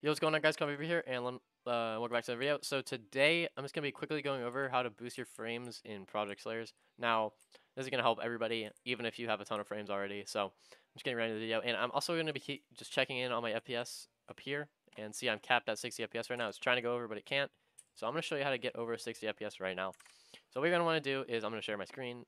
Yo, what's going on guys? Come over here and uh, welcome back to the video. So today, I'm just going to be quickly going over how to boost your frames in Project Slayers. Now, this is going to help everybody, even if you have a ton of frames already. So, I'm just getting right into the video. And I'm also going to be just checking in on my FPS up here. And see, I'm capped at 60 FPS right now. It's trying to go over, but it can't. So I'm going to show you how to get over 60 FPS right now. So what you're going to want to do is, I'm going to share my screen.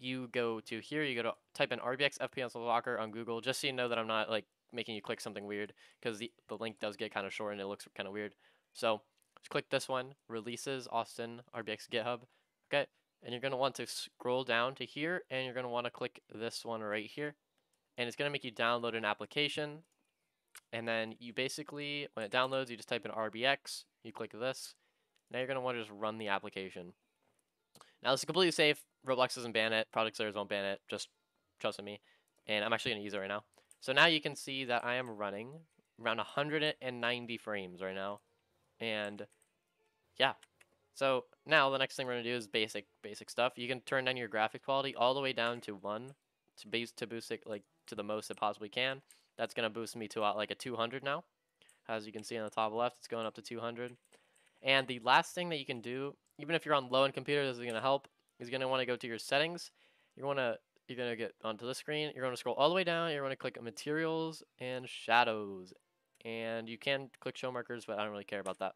You go to here, you go to type in RBX FPS Locker on Google, just so you know that I'm not like making you click something weird because the, the link does get kind of short and it looks kind of weird. So just click this one, releases Austin RBX GitHub. Okay, and you're going to want to scroll down to here and you're going to want to click this one right here. And it's going to make you download an application. And then you basically, when it downloads, you just type in RBX, you click this. Now you're going to want to just run the application. Now this is completely safe. Roblox doesn't ban it. Project Slayers won't ban it. Just trust me. And I'm actually going to use it right now. So now you can see that I am running around 190 frames right now. And yeah. So now the next thing we're going to do is basic basic stuff. You can turn down your graphic quality all the way down to 1 to base to boost it like to the most it possibly can. That's going to boost me to uh, like a 200 now. As you can see on the top left, it's going up to 200. And the last thing that you can do, even if you're on low-end computer, this is going to help, You're going to want to go to your settings. You want to you're going to get onto the screen. You're going to scroll all the way down. You're going to click materials and shadows. And you can click show markers, but I don't really care about that.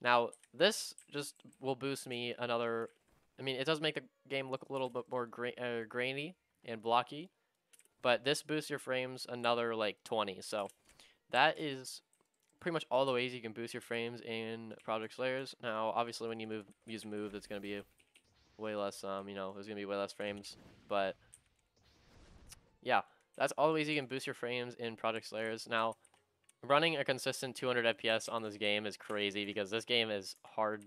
Now, this just will boost me another... I mean, it does make the game look a little bit more gra uh, grainy and blocky. But this boosts your frames another, like, 20. So, that is pretty much all the ways you can boost your frames in Project Slayers. Now, obviously, when you move use move, it's going to be way less, um, you know, there's going to be way less frames. But yeah, that's all the ways you can boost your frames in Project Slayers. Now, running a consistent 200 FPS on this game is crazy because this game is hard.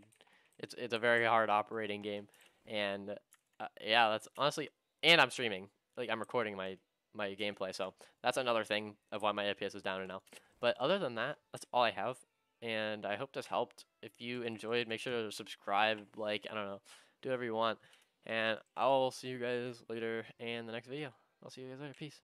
It's it's a very hard operating game, and uh, yeah, that's honestly. And I'm streaming, like I'm recording my my gameplay, so that's another thing of why my FPS is down right now. But other than that, that's all I have, and I hope this helped. If you enjoyed, make sure to subscribe, like I don't know, do whatever you want. And I'll see you guys later in the next video. I'll see you guys later. Peace.